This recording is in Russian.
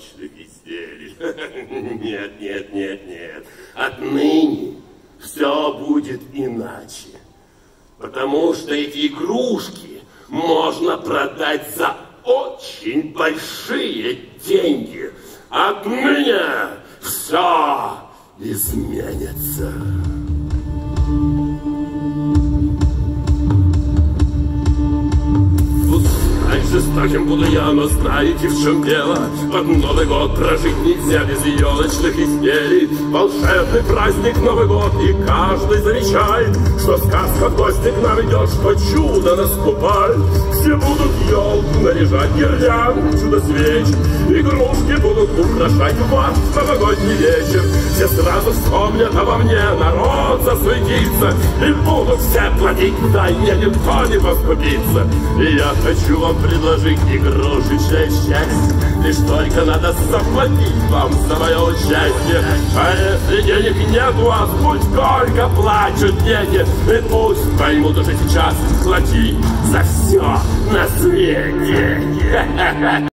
елочных изделий. Нет, нет, нет, нет. Отныне все будет иначе. Потому что эти игрушки можно продать за очень большие деньги. Отныне все изменится. Жестоким буду я, но знаете, в чем дело? Под Новый год прожить нельзя без елочных изделий. Волшебный праздник Новый год, и каждый замечает, что сказка в гости к нам идет, что чудо наступает. Все будут елку наряжать гирлянды, чудо свеч, игрушки будут украшать ваш новогодний вечер. Все сразу вспомнят обо мне, народ засветится, и будут все платить, да и никто не поскупится. И я хочу вам предложить игрушечное счастье Лишь только надо заплатить вам за мое участие А если денег нет у вас, пусть только плачут дети И пусть поймут уже сейчас платить за все на свете